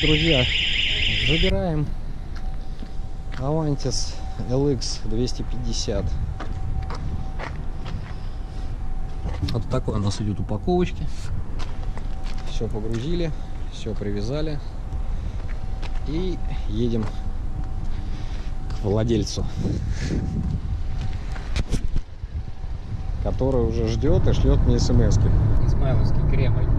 друзья, забираем Avantis LX 250. Вот такой у нас идет упаковочки. Все погрузили, все привязали. И едем к владельцу. Который уже ждет и шлет мне смс -ки. Измайловский Кремль.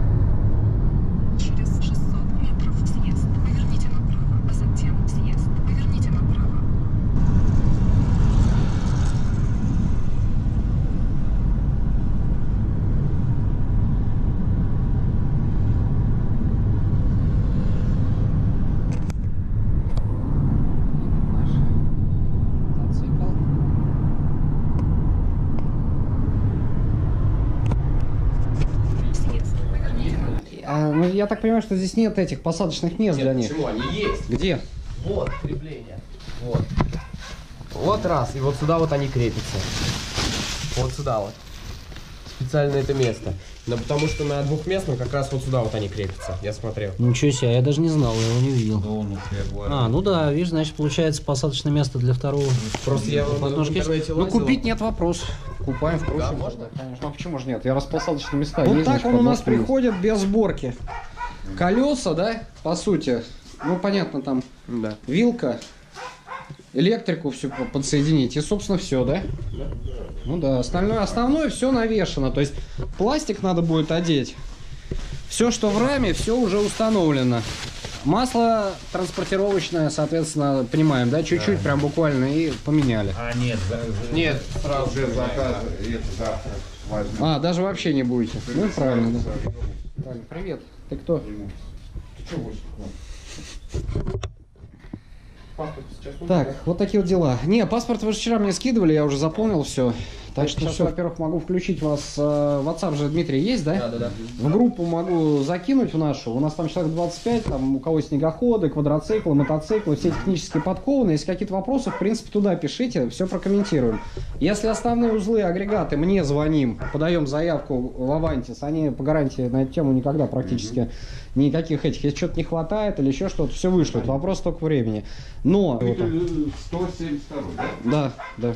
Ну, я так понимаю, что здесь нет этих посадочных мест для них. Почему? Они есть. Где? Вот крепление. Вот. Вот раз. И вот сюда вот они крепятся. Вот сюда вот. Специально это место. Но потому что на двухместном как раз вот сюда вот они крепятся. Я смотрел. Ничего себе, я даже не знал, я его не видел. А, ну да, видишь, значит, получается посадочное место для второго. Просто я Подножки Ну, купить нет вопрос. Купаем в Да, можно? конечно. Ну, почему же нет? Я раз посадочные места Вот так он у нас приходит без сборки. Колеса, да, по сути. Ну, понятно, там Да. вилка, электрику все подсоединить. И, собственно, все, да? Ну да, остальное, основное все навешено. То есть пластик надо будет одеть. Все, что в раме, все уже установлено. Масло транспортировочное, соответственно, понимаем, да, чуть-чуть, прям буквально, и поменяли. А, нет, за- Нет, сразу уже заказ, это завтра возьму. А, даже вообще не будете. Ну, и правильно, да. Правильно. Привет, ты кто? Ты что больше? Так, вот такие вот дела. Не, паспорт вы же вчера мне скидывали, я уже заполнил все. Так что сейчас, всё. во-первых, могу включить вас. э, В WhatsApp же Дмитрий есть, да? Да, да, да. В группу могу закинуть в нашу. У нас там человек 25, там у кого снегоходы, квадроциклы, мотоциклы, все технически подкованы. Если какие-то вопросы, в принципе, туда пишите, все прокомментируем. Если основные узлы, агрегаты, мне звоним, подаем заявку в Авантис, они по гарантии на эту тему никогда практически никаких этих. Если что-то не хватает или еще что-то, все вышлют. Вопрос только времени. Но... 172, да? Да, да.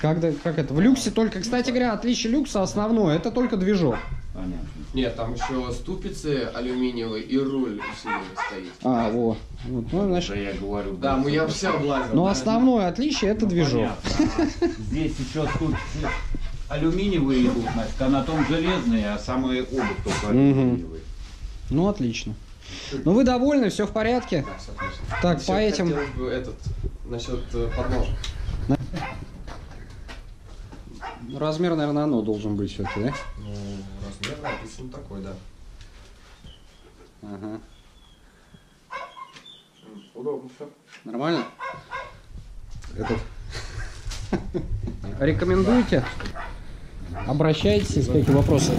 Как, да- как это? В люксе только, кстати говоря, отличие люкса основное, это только движок. Понятно. Нет, там еще ступицы алюминиевые и руль усиленный стоит. А, во. Вот, ну, значит, Да я говорю. Да, мы я все облазил. но основное отличие это Ну, движок. понятно. Здесь еще тут алюминиевые идут, значит, а на том железные, а самые обувь только алюминиевые. Ну, отлично. Ну, вы довольны, все в порядке? Да, отлично. Так, Ещё по этим... бы этот, насчет э, подножек. Размер, наверное, оно должен быть все-таки, да? Ну, размер написан такой, да. Ага. Удобно все. Нормально? Этот. Рекомендуете? Обращайтесь, если какие вопросы.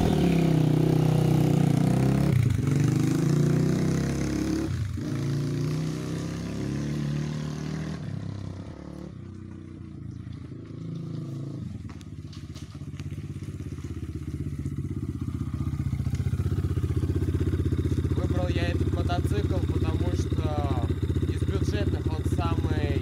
Выбрал я этот мотоцикл, потому что из бюджетных он самый.